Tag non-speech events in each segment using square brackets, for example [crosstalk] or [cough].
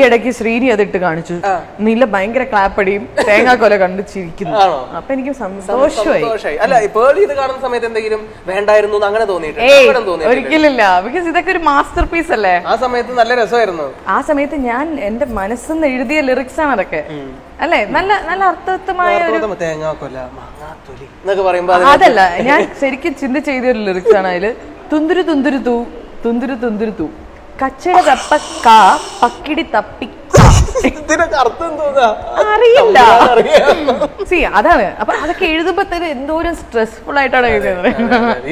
ഈ ഇടയ്ക്ക് ശ്രീനി അതിട്ട് കാണിച്ചു. നീല ഭയങ്കര ക്ലാപ്പടിയും തേങ്ങാക്കൊല കണ്ട് ചിരിക്കുന്നു? അപ്പൊ എനിക്ക് സന്തോഷമായി. അല്ല ഇത് കാണുന്ന സമയത്ത് എന്തെങ്കിലും വേണ്ടായിരുന്നു അങ്ങനെ തോന്നിയിട്ടുണ്ട്? ഒരിക്കലില്ല. ബിക്കോസ് ഇതൊക്കെ ഒരു മാസ്റ്റർ പീസ് അല്ലേ? ആ സമയത്ത് നല്ല രസമായിരുന്നു. ആ സമയത്ത് ഞാൻ എന്റെ മനസ്സിന്ന് എഴുതിയ ലിറിക്സ് ആണ് അതൊക്കെ. അല്ലേ? നല്ല നല്ല അർത്ഥവത്തമായ അതല്ല ഞാൻ ശരിക്കും ചിന്തിച്ചെഴുതിയ ഒരു ലിറിക്സ് ആണ് അതിൽ. തുന്തുരു തുന്തുരു തൂ. തുന്തുരു തുന്തുരു തൂ. ಕಚ್ಚಡ ತಪ್ಪ ಕಾ ಪಕ್ಕಿಡಿ ತಪ್ಪಿ ഇതിനൊക്കെ അർത്ഥം തോന്നാ അറിയില്ല. സി അതാണ്. അപ്പൊ അതൊക്കെ എഴുതുമ്പോ തന്നെ എന്തോരം സ്ട്രെസ്ഫുൾ ആയിട്ടാണ് എഴുതുന്നത്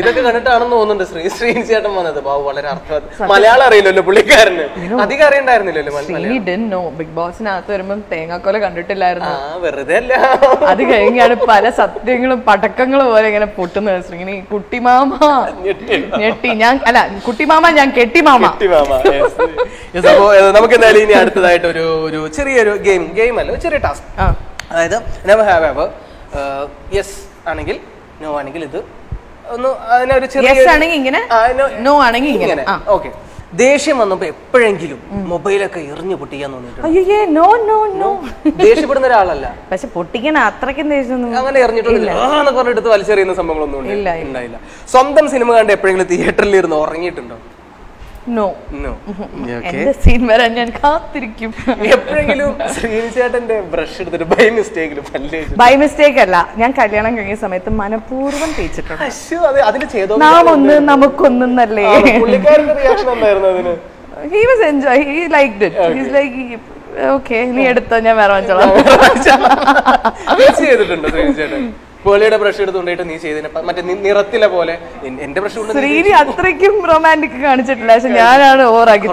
ഇതൊക്കെ കണ്ടിട്ടാണെന്ന് തോന്നുന്നുണ്ട്. ശ്രീ ശ്രീ ചേട്ടൻ വന്നത്. ബാബു വളരെ അർത്ഥം. മലയാളം അറിയില്ലല്ലോ പുള്ളിക്കാരന്. അധികം അറിയണ്ടായിരുന്നില്ലല്ലോ ശ്രീനി ബിഗ് ബോസിനകത്ത് വരുമ്പം തേങ്ങാക്കോല കണ്ടിട്ടില്ലായിരുന്നു. വെറുതെ അല്ല. അത് കഴിഞ്ഞാണ് പല സത്യങ്ങളും പടക്കങ്ങളും പോലെ ഇങ്ങനെ പൊട്ടുന്നത്. ശ്രീനി കുട്ടിമാമ ഞെട്ടി. ഞാൻ അല്ല കുട്ടിമാമ ഞാൻ കെട്ടിമാമ നമുക്ക് എന്തായാലും ഇനി അടുത്തതായിട്ട് ഒരു ഒരു ചെറിയൊരു ഗെയിം ഗെയിം അല്ല ഒരു ചെറിയ ടാസ്ക്. അതായത് നെവർ ഹാവ് എവർ യെസ് ആണെങ്കിൽ നോ ആണെങ്കിൽ ഇത് ഒന്ന് അതിനൊരു ചെറിയ ഓക്കെ ദേഷ്യം വന്നപ്പോ എപ്പോഴെങ്കിലും മൊബൈലൊക്കെ എറിഞ്ഞു പൊട്ടിക്കാൻ തോന്നിയിട്ടുണ്ട്? ദേഷ്യപ്പെടുന്ന ഒരാളല്ല. പക്ഷെ പൊട്ടിക്കണ അത്രയ്ക്കും അങ്ങനെ എടുത്ത് വലിച്ചെറിയുന്ന സംഭവങ്ങളൊന്നും. ഉണ്ടായില്ല സ്വന്തം സിനിമ കണ്ട് എപ്പോഴെങ്കിലും തിയേറ്ററിൽ ഇരുന്ന് ഉറങ്ങിയിട്ടുണ്ടോ? No no. എന്റെ സീൻ വരാൻ ഞാൻ കാത്തിരിക്കും. [laughs] എപ്പോഴെങ്കിലും ശ്രീനിച്ചേട്ടന്റെ ബ്രഷ് എടുത്തിട്ട് ബൈ മിസ്റ്റേക്കിൽ പല്ല് ബൈ മിസ്റ്റേക്ക് അല്ല. ഞാൻ കല്യാണം കഴിഞ്ഞ സമയത്ത് മനഃപൂർവം തേച്ചിട്ടുണ്ട്. അശ്ശോ, അത് അതിന് ചെയ്തോ നാം ഒന്ന് നമുക്കൊന്നല്ലേ? പുള്ളിക്കാരന്റെ റിയാക്ഷൻ എന്തായിരുന്നു അതിന്? He was enjoy he liked it he's like okay നീ എടുത്തോ ഞാൻ വേറെ വാങ്ങിച്ചോളാം ചെയ്തിട്ടുണ്ടോ ശ്രീനിച്ചേട്ടൻ? കോഹ്ലിയുടെ ബ്രഷ് എടുത്തുകൊണ്ടിട്ട് നീ ചെയ്തതിന് പ- മറ്റേ നിറത്തിലെ പോലെ എന്റെ ബ്രഷ് ശ്രീനി അത്രയ്ക്കും റൊമാന്റിക് കാണിച്ചിട്ടില്ല. പക്ഷെ ഞാനാണ് ഓവറാക്കി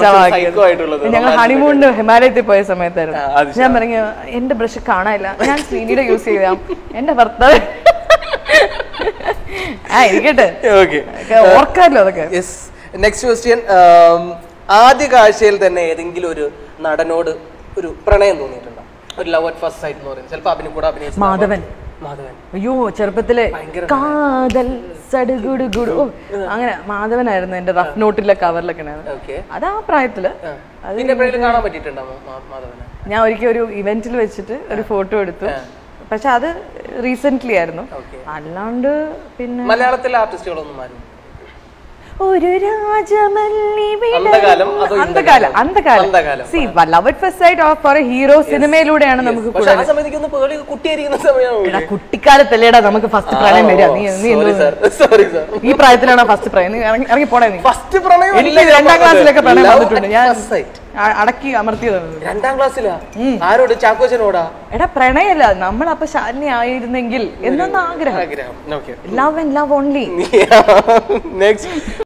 ആയിട്ടുള്ളത്, ഞങ്ങൾ ഹണിമൂണിന് ഹിമാലയത്തിൽ പോയ സമയത്തായിരുന്നു. ഞാൻ പറഞ്ഞു എന്റെ ബ്രഷ് കാണാനില്ല. ഞാൻ ശ്രീനിയുടെ യൂസ് ചെയ്യാം. എന്റെ ഭർത്താവ് [laughs] ആ ഇരിക്കട്ടെ. ഓർക്കാമല്ലോ അതൊക്കെ. നെക്സ്റ്റ് ക്വസ്റ്റ്യൻ ആദ്യ കാഴ്ചയിൽ തന്നെ ഏതെങ്കിലും ഒരു നടനോട് ഒരു പ്രണയം തോന്നിയിട്ടുണ്ടോ? ഒരു ലവ് അറ്റ് ഫസ്റ്റ് സൈറ്റ് എന്ന് പറയുന്നത്. ചിലപ്പോൾ അഭിനയം കൂടെ അഭിനയിച്ചു മാധവൻ. മാധവൻ. അയ്യോ ചെറുപ്പത്തിലെ കാതൽ സടുഗുടുഗുടു അങ്ങനെ മാധവനായിരുന്നു എന്റെ റഫ് നോട്ടിലെ കവറിലൊക്കെ അത് ആ പ്രായത്തിൽ. കാണാൻ ഞാൻ ഒരിക്കൽ ഒരു ഇവന്റിൽ വെച്ചിട്ട് ഒരു ഫോട്ടോ എടുത്തു. പക്ഷെ അത് റീസെന്റ് ആയിരുന്നു. അല്ലാണ്ട് പിന്നെ മലയാളത്തിലെ ആർട്ടിസ്റ്റുകളൊന്നും ഒരു. See love at first sight of four hero സിനിമയിലൂടെയാണ് നമുക്ക് എടാ കുട്ടിക്കാലത്തല്ലേടാ നമുക്ക് ഫസ്റ്റ് പ്രണയം വരിക. നീ നീ ഈ പ്രായത്തിലാണ് ഫസ്റ്റ് പ്രണയം നീ ഇറങ്ങി പോണേ നീ. ഫസ്റ്റ് പ്രണയം എനിക്ക് രണ്ടാം ക്ലാസ്സിലൊക്കെ പ്രണയം വന്നിട്ടുണ്ട്. ഞാൻ അടക്കി അമർത്തിയതാണ് രണ്ടാം ക്ലാസ്സിലാ? ആരോട്? ചാക്കോച്ചനോടാ? എടാ പ്രണയമല്ല നമ്മൾ അപ്പൊ ശാലിനി ആയിരുന്നെങ്കിൽ എന്നൊന്ന് ആഗ്രഹം. Love and love only next